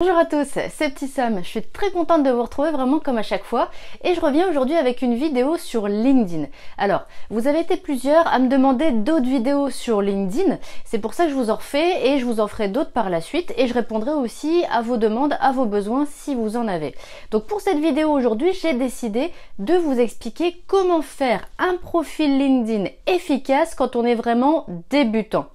Bonjour à tous, c'est Petit Sam. Je suis très contente de vous retrouver vraiment comme à chaque fois et je reviens aujourd'hui avec une vidéo sur LinkedIn. Alors, vous avez été plusieurs à me demander d'autres vidéos sur LinkedIn, c'est pour ça que je vous en refais et je vous en ferai d'autres par la suite et je répondrai aussi à vos demandes, à vos besoins si vous en avez. Donc pour cette vidéo aujourd'hui, j'ai décidé de vous expliquer comment faire un profil LinkedIn efficace quand on est vraiment débutant.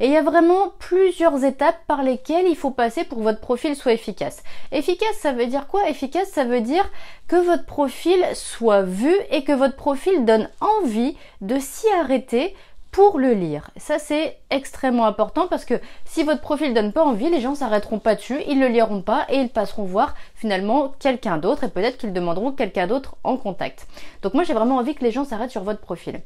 Et il y a vraiment plusieurs étapes par lesquelles il faut passer pour que votre profil soit efficace. Efficace, ça veut dire quoi? Efficace, ça veut dire que votre profil soit vu et que votre profil donne envie de s'y arrêter pour le lire. Ça c'est extrêmement important parce que si votre profil donne pas envie, les gens s'arrêteront pas dessus, ils le liront pas et ils passeront voir finalement quelqu'un d'autre et peut-être qu'ils demanderont quelqu'un d'autre en contact. Donc moi j'ai vraiment envie que les gens s'arrêtent sur votre profil.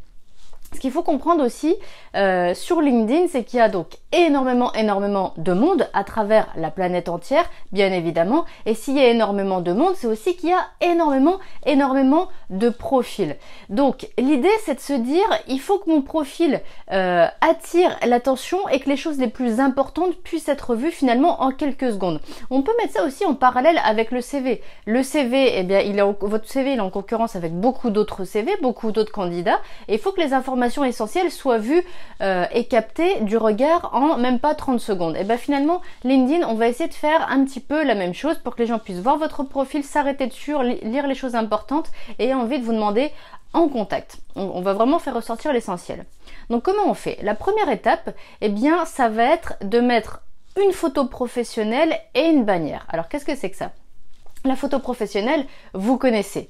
Ce qu'il faut comprendre aussi euh, sur LinkedIn, c'est qu'il y a donc énormément, énormément de monde à travers la planète entière, bien évidemment. Et s'il y a énormément de monde, c'est aussi qu'il y a énormément, énormément de profils. Donc l'idée, c'est de se dire, il faut que mon profil euh, attire l'attention et que les choses les plus importantes puissent être vues finalement en quelques secondes. On peut mettre ça aussi en parallèle avec le CV. Le CV, eh bien, il est votre CV il est en concurrence avec beaucoup d'autres CV, beaucoup d'autres candidats. Et il faut que les informations essentielle soit vue euh, et captée du regard en même pas 30 secondes. Et bien finalement, LinkedIn, on va essayer de faire un petit peu la même chose pour que les gens puissent voir votre profil, s'arrêter dessus, lire les choses importantes et envie de vous demander en contact. On, va vraiment faire ressortir l'essentiel. Donc comment on fait? La première étape, eh bien, ça va être de mettre une photo professionnelle et une bannière. Alors qu'est-ce que c'est que ça? La photo professionnelle, vous connaissez.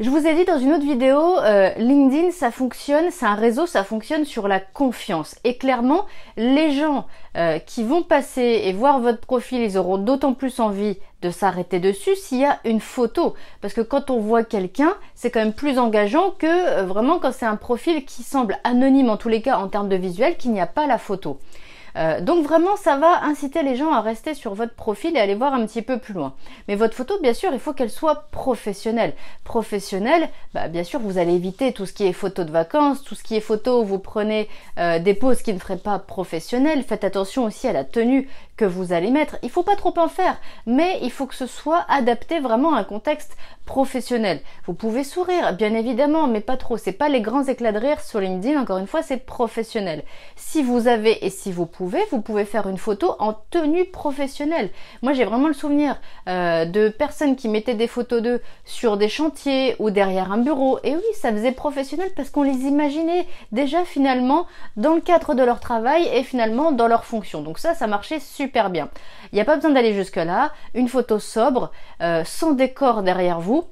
Je vous ai dit dans une autre vidéo, euh, LinkedIn, ça fonctionne, c'est un réseau, ça fonctionne sur la confiance. Et clairement, les gens euh, qui vont passer et voir votre profil, ils auront d'autant plus envie de s'arrêter dessus s'il y a une photo. Parce que quand on voit quelqu'un, c'est quand même plus engageant que euh, vraiment quand c'est un profil qui semble anonyme en tous les cas en termes de visuel, qu'il n'y a pas la photo. Euh, donc vraiment, ça va inciter les gens à rester sur votre profil et aller voir un petit peu plus loin. Mais votre photo, bien sûr, il faut qu'elle soit professionnelle. Professionnelle, bah, bien sûr, vous allez éviter tout ce qui est photo de vacances, tout ce qui est photo où vous prenez euh, des poses qui ne feraient pas professionnelles. Faites attention aussi à la tenue que vous allez mettre. Il faut pas trop en faire, mais il faut que ce soit adapté vraiment à un contexte professionnel. Vous pouvez sourire, bien évidemment, mais pas trop. C'est pas les grands éclats de rire sur LinkedIn. Encore une fois, c'est professionnel. Si vous avez et si vous pouvez, vous pouvez faire une photo en tenue professionnelle. Moi, j'ai vraiment le souvenir euh, de personnes qui mettaient des photos d'eux sur des chantiers ou derrière un bureau. Et oui, ça faisait professionnel parce qu'on les imaginait déjà finalement dans le cadre de leur travail et finalement dans leur fonction. Donc ça, ça marchait super bien. Il n'y a pas besoin d'aller jusque-là. Une photo sobre, euh, sans décor derrière vous,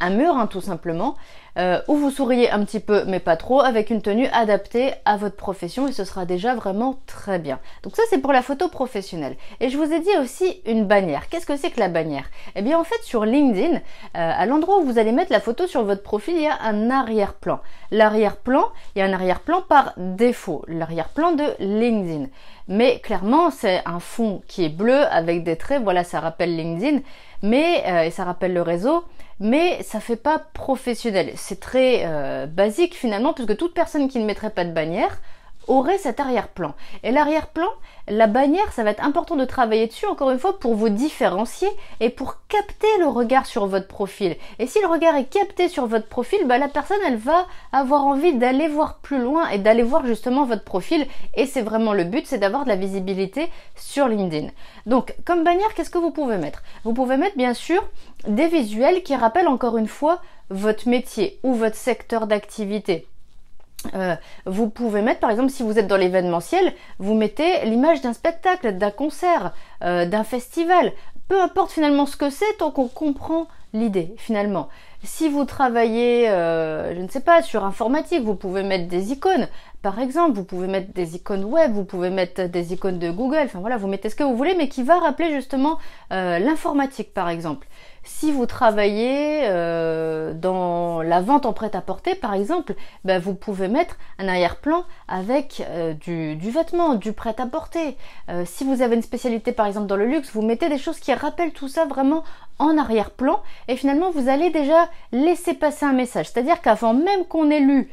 un mur hein, tout simplement, euh, où vous souriez un petit peu mais pas trop, avec une tenue adaptée à votre profession et ce sera déjà vraiment très bien. Donc ça c'est pour la photo professionnelle. Et je vous ai dit aussi une bannière. Qu'est-ce que c'est que la bannière? Eh bien en fait sur LinkedIn, euh, à l'endroit où vous allez mettre la photo sur votre profil, il y a un arrière-plan. L'arrière-plan, il y a un arrière-plan par défaut, l'arrière-plan de LinkedIn. Mais clairement, c'est un fond qui est bleu avec des traits. Voilà, ça rappelle LinkedIn, mais euh, et ça rappelle le réseau. Mais ça fait pas professionnel. C'est très euh, basique finalement, puisque toute personne qui ne mettrait pas de bannière aurait cet arrière-plan. Et l'arrière-plan, la bannière, ça va être important de travailler dessus, encore une fois, pour vous différencier et pour capter le regard sur votre profil. Et si le regard est capté sur votre profil, bah, la personne, elle va avoir envie d'aller voir plus loin et d'aller voir justement votre profil. Et c'est vraiment le but, c'est d'avoir de la visibilité sur LinkedIn. Donc, comme bannière, qu'est-ce que vous pouvez mettre? Vous pouvez mettre, bien sûr, des visuels qui rappellent encore une fois votre métier ou votre secteur d'activité. Euh, vous pouvez mettre, par exemple, si vous êtes dans l'événementiel, vous mettez l'image d'un spectacle, d'un concert, euh, d'un festival. Peu importe finalement ce que c'est, tant qu'on comprend l'idée finalement. Si vous travaillez, euh, je ne sais pas, sur informatique, vous pouvez mettre des icônes. Par exemple, vous pouvez mettre des icônes web, vous pouvez mettre des icônes de Google. Enfin voilà, vous mettez ce que vous voulez, mais qui va rappeler justement l'informatique, par exemple. Si vous travaillez euh, dans la vente en prêt-à-porter, par exemple, ben, vous pouvez mettre un arrière-plan avec euh, du, vêtement, du prêt-à-porter. Euh, si vous avez une spécialité, par exemple, dans le luxe, vous mettez des choses qui rappellent tout ça vraiment en arrière-plan et finalement, vous allez déjà laisser passer un message. C'est-à-dire qu'avant même qu'on ait lu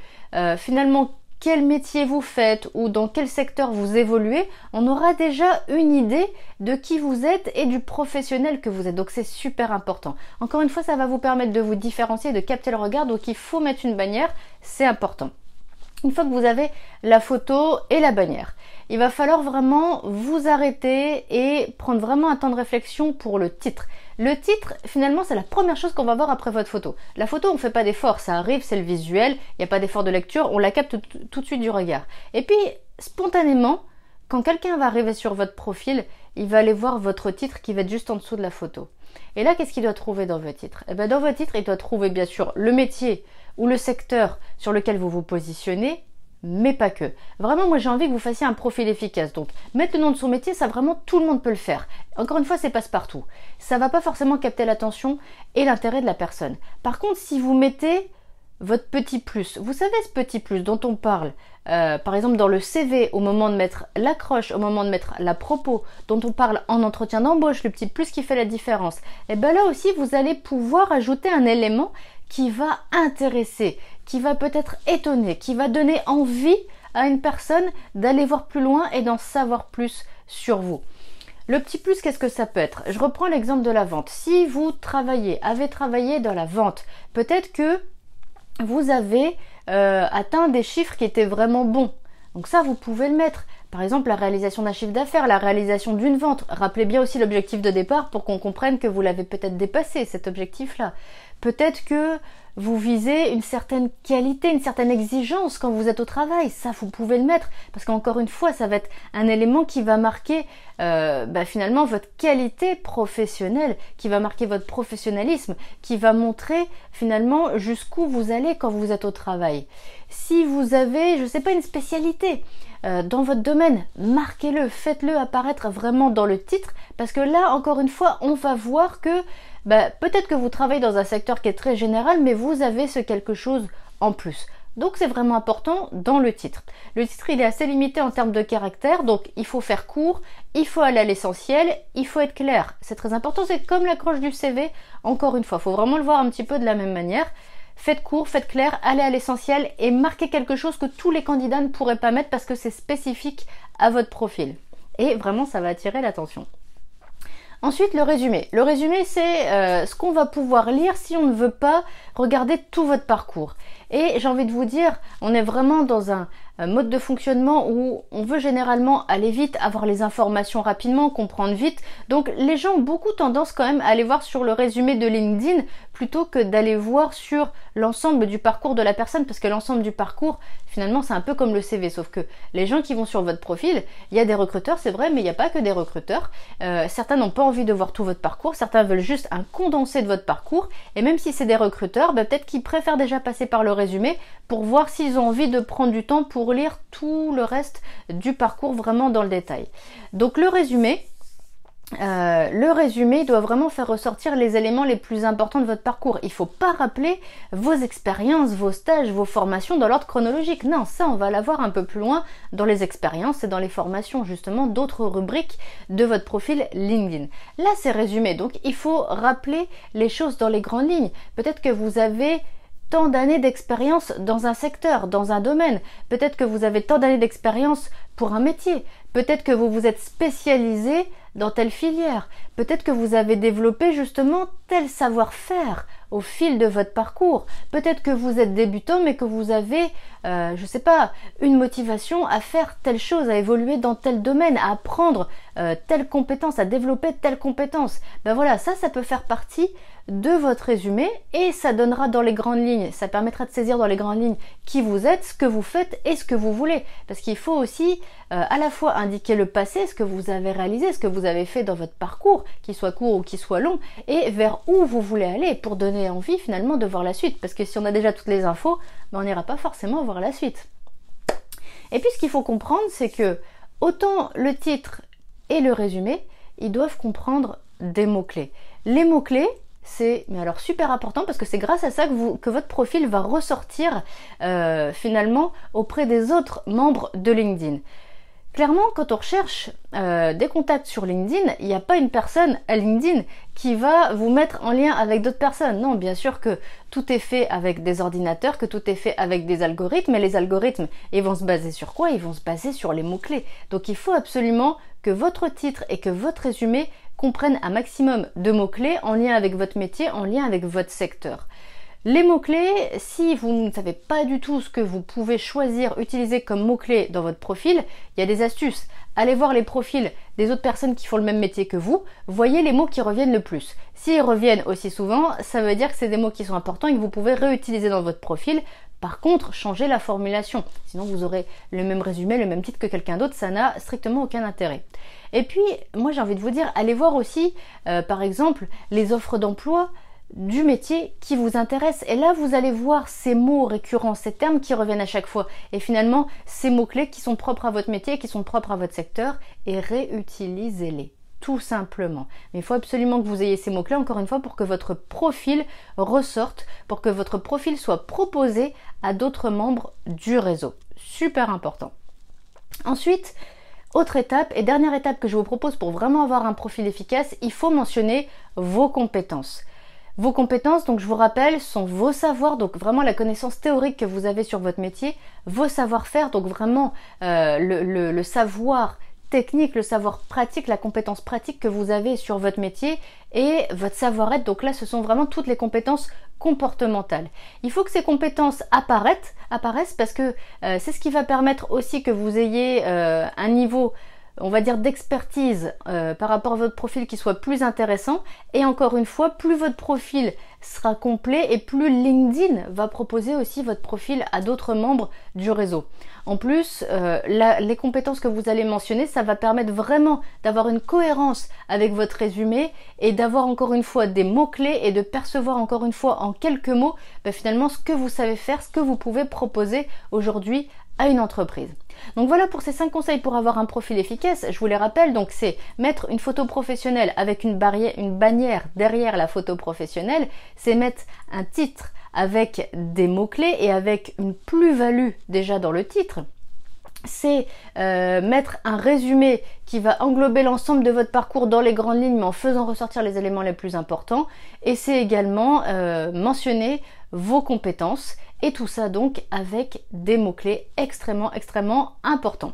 finalement quel métier vous faites ou dans quel secteur vous évoluez, on aura déjà une idée de qui vous êtes et du professionnel que vous êtes. Donc c'est super important. Encore une fois, ça va vous permettre de vous différencier, de capter le regard. Donc il faut mettre une bannière, c'est important. Une fois que vous avez la photo et la bannière, il va falloir vraiment vous arrêter et prendre vraiment un temps de réflexion pour le titre. Le titre, finalement, c'est la première chose qu'on va voir après votre photo. La photo, on ne fait pas d'effort, ça arrive, c'est le visuel, il n'y a pas d'effort de lecture, on la capte tout de suite du regard. Et puis, spontanément, quand quelqu'un va arriver sur votre profil, il va aller voir votre titre qui va être juste en dessous de la photo. Et là, qu'est-ce qu'il doit trouver dans votre titre? Eh bien, dans votre titre, il doit trouver bien sûr le métier ou le secteur sur lequel vous vous positionnez, mais pas que. Vraiment, moi j'ai envie que vous fassiez un profil efficace. Donc, mettre le nom de son métier, ça vraiment tout le monde peut le faire. Encore une fois, c'est passe-partout. Ça va pas forcément capter l'attention et l'intérêt de la personne. Par contre, si vous mettez votre petit plus, vous savez ce petit plus dont on parle, euh, par exemple dans le CV au moment de mettre l'accroche, au moment de mettre la propos, dont on parle en entretien d'embauche, le petit plus qui fait la différence, et eh bien là aussi vous allez pouvoir ajouter un élément qui va intéresser, qui va peut-être étonner, qui va donner envie à une personne d'aller voir plus loin et d'en savoir plus sur vous. Le petit plus, qu'est-ce que ça peut être? Je reprends l'exemple de la vente. Si vous travaillez, avez travaillé dans la vente, peut-être que vous avez euh, atteint des chiffres qui étaient vraiment bons. Donc ça, vous pouvez le mettre. Par exemple, la réalisation d'un chiffre d'affaires, la réalisation d'une vente. Rappelez bien aussi l'objectif de départ pour qu'on comprenne que vous l'avez peut-être dépassé, cet objectif-là. Peut-être que vous visez une certaine qualité, une certaine exigence quand vous êtes au travail. Ça, vous pouvez le mettre parce qu'encore une fois, ça va être un élément qui va marquer euh, bah, finalement votre qualité professionnelle, qui va marquer votre professionnalisme, qui va montrer finalement jusqu'où vous allez quand vous êtes au travail. Si vous avez, je ne sais pas, une spécialité, euh, dans votre domaine, marquez-le, faites-le apparaître vraiment dans le titre, parce que là, encore une fois, on va voir que bah, peut-être que vous travaillez dans un secteur qui est très général, mais vous avez ce quelque chose en plus. Donc c'est vraiment important dans le titre. Le titre il est assez limité en termes de caractère, donc il faut faire court, il faut aller à l'essentiel, il faut être clair. C'est très important, c'est comme l'accroche du CV, encore une fois, il faut vraiment le voir un petit peu de la même manière. Faites court, faites clair, allez à l'essentiel et marquez quelque chose que tous les candidats ne pourraient pas mettre parce que c'est spécifique à votre profil. Et vraiment ça va attirer l'attention. Ensuite, le résumé. Le résumé, c'est euh, ce qu'on va pouvoir lire si on ne veut pas regarder tout votre parcours. Et j'ai envie de vous dire, on est vraiment dans un, mode de fonctionnement où on veut généralement aller vite, avoir les informations rapidement, comprendre vite. Donc les gens ont beaucoup tendance quand même à aller voir sur le résumé de LinkedIn plutôt que d'aller voir sur l'ensemble du parcours de la personne parce que l'ensemble du parcours finalement c'est un peu comme le CV sauf que les gens qui vont sur votre profil, il y a des recruteurs c'est vrai mais il n'y a pas que des recruteurs. Euh, certains n'ont pas envie de voir tout votre parcours, certains veulent juste un condensé de votre parcours et même si c'est des recruteurs, ben, peut-être qu'ils préfèrent déjà passer par le résumé pour voir s'ils ont envie de prendre du temps pour lire tout le reste du parcours vraiment dans le détail. Donc le résumé, euh, le résumé doit vraiment faire ressortir les éléments les plus importants de votre parcours. Il ne faut pas rappeler vos expériences, vos stages, vos formations dans l'ordre chronologique. Non, ça on va l'avoir un peu plus loin dans les expériences et dans les formations justement d'autres rubriques de votre profil LinkedIn. Là c'est résumé, donc il faut rappeler les choses dans les grandes lignes. Peut-être que vous avez tant d'années d'expérience dans un secteur, dans un domaine. Peut-être que vous avez tant d'années d'expérience pour un métier. Peut-être que vous vous êtes spécialisé dans telle filière. Peut-être que vous avez développé justement tel savoir-faire au fil de votre parcours. Peut-être que vous êtes débutant mais que vous avez, euh, je ne sais pas, une motivation à faire telle chose, à évoluer dans tel domaine, à apprendre euh, telle compétence, à développer telle compétence. Ben voilà, ça, ça peut faire partie de votre résumé et ça donnera dans les grandes lignes, ça permettra de saisir dans les grandes lignes qui vous êtes, ce que vous faites et ce que vous voulez. Parce qu'il faut aussi euh, à la fois indiquer le passé, ce que vous avez réalisé, ce que vous avez fait dans votre parcours, qu'il soit court ou qu'il soit long, et vers où vous voulez aller pour donner envie finalement de voir la suite. Parce que si on a déjà toutes les infos, ben, on n'ira pas forcément voir la suite. Et puis ce qu'il faut comprendre, c'est que autant le titre et le résumé, ils doivent comprendre des mots-clés. Les mots-clés, c'est mais alors super important parce que c'est grâce à ça que, vous, que votre profil va ressortir euh, finalement auprès des autres membres de LinkedIn. Clairement, quand on recherche euh, des contacts sur LinkedIn, il n'y a pas une personne à LinkedIn qui va vous mettre en lien avec d'autres personnes. Non, bien sûr que tout est fait avec des ordinateurs, que tout est fait avec des algorithmes, et les algorithmes, ils vont se baser sur quoi? Ils vont se baser sur les mots-clés. Donc il faut absolument que votre titre et que votre résumé comprennent un maximum de mots-clés en lien avec votre métier, en lien avec votre secteur. Les mots-clés, si vous ne savez pas du tout ce que vous pouvez choisir, utiliser comme mots-clés dans votre profil, il y a des astuces. Allez voir les profils des autres personnes qui font le même métier que vous, voyez les mots qui reviennent le plus. S'ils reviennent aussi souvent, ça veut dire que c'est des mots qui sont importants et que vous pouvez réutiliser dans votre profil. Par contre, changez la formulation. Sinon, vous aurez le même résumé, le même titre que quelqu'un d'autre. Ça n'a strictement aucun intérêt. Et puis, moi, j'ai envie de vous dire, allez voir aussi, euh, par exemple, les offres d'emploi du métier qui vous intéresse. Et là, vous allez voir ces mots récurrents, ces termes qui reviennent à chaque fois. Et finalement, ces mots-clés qui sont propres à votre métier, qui sont propres à votre secteur, et réutilisez-les. Tout simplement. Mais il faut absolument que vous ayez ces mots-clés, encore une fois, pour que votre profil ressorte, pour que votre profil soit proposé à d'autres membres du réseau. Super important. Ensuite, autre étape et dernière étape que je vous propose pour vraiment avoir un profil efficace, il faut mentionner vos compétences. Vos compétences, donc je vous rappelle, sont vos savoirs, donc vraiment la connaissance théorique que vous avez sur votre métier, vos savoir-faire, donc vraiment euh, le, savoir technique, le savoir pratique, la compétence pratique que vous avez sur votre métier et votre savoir-être. Donc là, ce sont vraiment toutes les compétences comportementales. Il faut que ces compétences apparaissent, apparaissent parce que euh, c'est ce qui va permettre aussi que vous ayez euh, un niveau on va dire d'expertise euh, par rapport à votre profil qui soit plus intéressant. Et encore une fois, plus votre profil sera complet et plus LinkedIn va proposer aussi votre profil à d'autres membres du réseau. En plus, euh, les compétences que vous allez mentionner, ça va permettre vraiment d'avoir une cohérence avec votre résumé et d'avoir encore une fois des mots-clés et de percevoir encore une fois en quelques mots ben, finalement ce que vous savez faire, ce que vous pouvez proposer aujourd'hui à une entreprise. Donc voilà pour ces 5 conseils pour avoir un profil efficace. Je vous les rappelle, donc c'est mettre une photo professionnelle avec une, barrière, une bannière derrière la photo professionnelle, c'est mettre un titre avec des mots-clés et avec une plus-value déjà dans le titre. C'est euh, mettre un résumé qui va englober l'ensemble de votre parcours dans les grandes lignes mais en faisant ressortir les éléments les plus importants. Et c'est également euh, mentionner vos compétences et tout ça donc avec des mots-clés extrêmement extrêmement importants.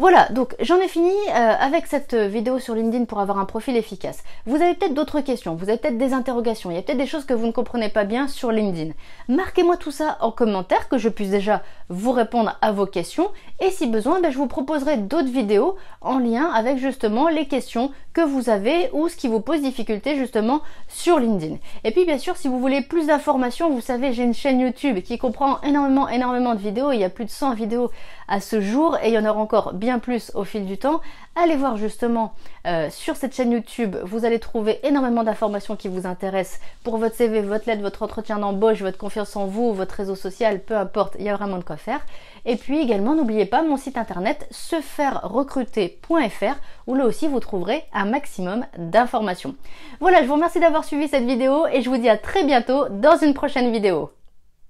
Voilà, donc j'en ai fini euh, avec cette vidéo sur LinkedIn pour avoir un profil efficace. Vous avez peut-être d'autres questions, vous avez peut-être des interrogations, il y a peut-être des choses que vous ne comprenez pas bien sur LinkedIn. Marquez-moi tout ça en commentaire, que je puisse déjà vous répondre à vos questions. Et si besoin, ben, je vous proposerai d'autres vidéos en lien avec justement les questions que vous avez ou ce qui vous pose difficulté justement sur LinkedIn. Et puis bien sûr, si vous voulez plus d'informations, vous savez, j'ai une chaîne YouTube qui comprend énormément, énormément de vidéos. Il y a plus de 100 vidéos à ce jour et il y en aura encore bien plus au fil du temps. Allez voir justement euh, sur cette chaîne YouTube, vous allez trouver énormément d'informations qui vous intéressent pour votre CV, votre lettre, votre entretien d'embauche, votre confiance en vous, votre réseau social, peu importe, il y a vraiment de quoi faire. Et puis également, n'oubliez pas mon site internet sefaire-recruter.fr où là aussi vous trouverez un maximum d'informations. Voilà, je vous remercie d'avoir suivi cette vidéo et je vous dis à très bientôt dans une prochaine vidéo.